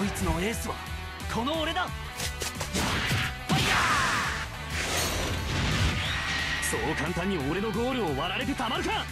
ドイツのエースはこの俺だ。ファイヤー！そう簡単に俺のゴールを割られてたまるか！